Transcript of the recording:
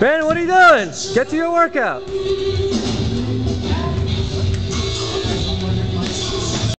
Ben, what are you doing? Get to your workout.